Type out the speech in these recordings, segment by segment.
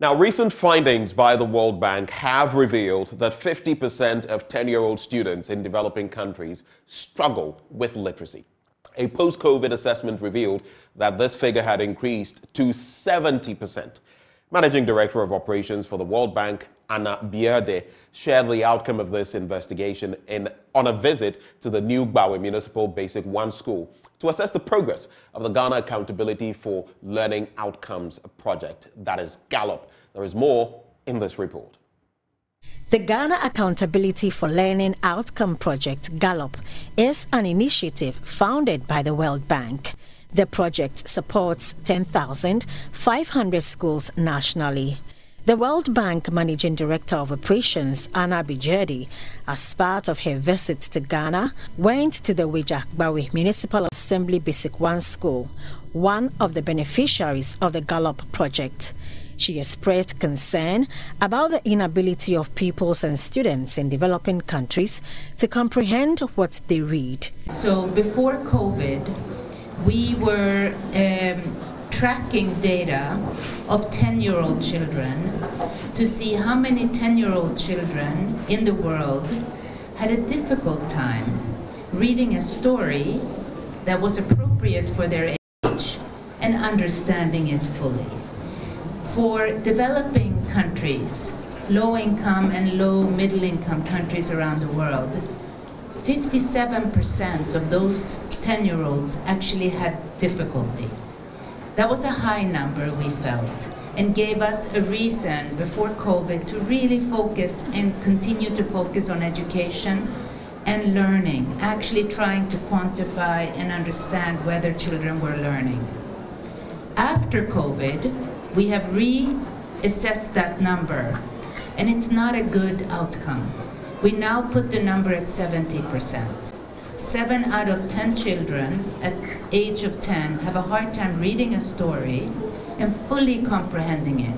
Now, recent findings by the World Bank have revealed that 50% of 10 year old students in developing countries struggle with literacy. A post COVID assessment revealed that this figure had increased to 70%. Managing Director of Operations for the World Bank, Anna Bjerde, shared the outcome of this investigation in, on a visit to the new Gbawe Municipal Basic 1 School to assess the progress of the Ghana Accountability for Learning Outcomes project, that is GALOP. There is more in this report. The Ghana Accountability for Learning Outcome Project, GALOP, is an initiative founded by the World Bank. The project supports 10,500 schools nationally. The World Bank Managing Director of Operations, Anna Bjerde, as part of her visit to Ghana, went to the Weija Gbawe Municipal Assembly Basic 1 School, one of the beneficiaries of the GALOP project. She expressed concern about the inability of pupils and students in developing countries to comprehend what they read. So before COVID, we were um, tracking data of 10 year old children to see how many 10 year old children in the world had a difficult time reading a story that was appropriate for their age and understanding it fully. For developing countries, low income and low middle income countries around the world, 57% of those 10 year olds actually had difficulty. That was a high number, we felt, and gave us a reason before COVID to really focus and continue to focus on education and learning, actually trying to quantify and understand whether children were learning. After COVID, we have reassessed that number, and it's not a good outcome. We now put the number at 70%. Seven out of 10 children at age of 10 have a hard time reading a story and fully comprehending it.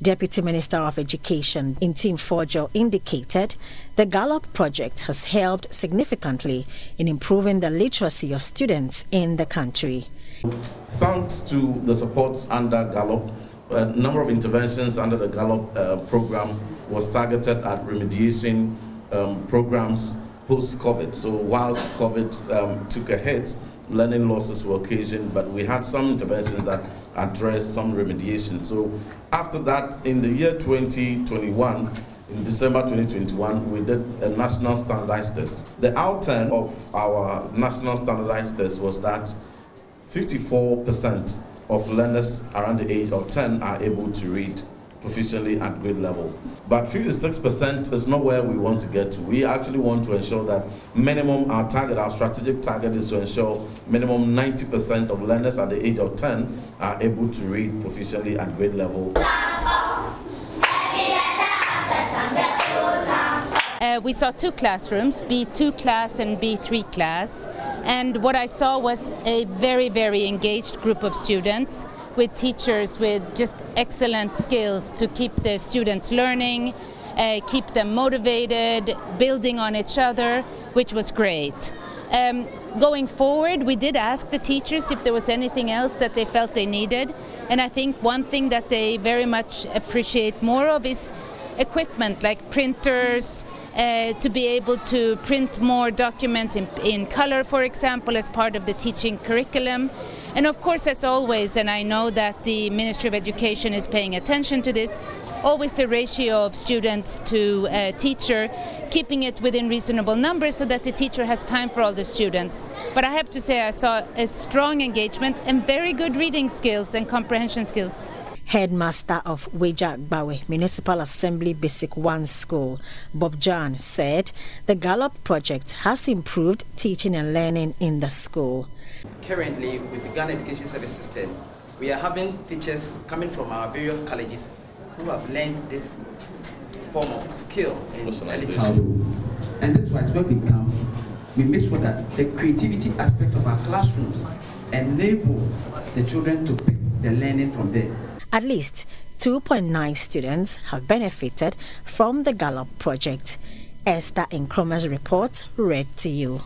Deputy Minister of Education Ntim Fordjour indicated the GALOP project has helped significantly in improving the literacy of students in the country. Thanks to the support under GALOP, a number of interventions under the GALOP uh, program was targeted at remediation um, programs post-COVID. So whilst COVID um, took a hit, learning losses were occasioned, but we had some interventions that addressed some remediation. So after that, in the year 2021, in December 2021, we did a national standardized test. The outcome of our national standardized test was that 54% of learners around the age of 10 are able to read proficiently at grade level. But 56% is not where we want to get to. We actually want to ensure that minimum, our target, our strategic target is to ensure minimum 90% of learners at the age of 10 are able to read proficiently at grade level. Uh, we saw two classrooms, B2 class and B3 class, and what I saw was a very, very engaged group of students with teachers with just excellent skills to keep the students learning, uh, keep them motivated, building on each other, which was great. Um, going forward, we did ask the teachers if there was anything else that they felt they needed, and I think one thing that they very much appreciate more of is equipment like printers, uh, to be able to print more documents in, in color, for example, as part of the teaching curriculum. And of course, as always, and I know that the Ministry of Education is paying attention to this, always the ratio of students to a teacher, keeping it within reasonable numbers so that the teacher has time for all the students. But I have to say I saw a strong engagement and very good reading skills and comprehension skills. Headmaster of Weija Gbawe Municipal Assembly Basic 1 School, Bob John, said the GALOP project has improved teaching and learning in the school currently with the Ghana Education Service System, we are having teachers coming from our various colleges who have learned this form of skill in early childhood. And that's why when we come, we make sure that the creativity aspect of our classrooms enable the children to pick the learning from there. At least 2.9 students have benefited from the GALOP project. Esther Nkrumah's report read to you.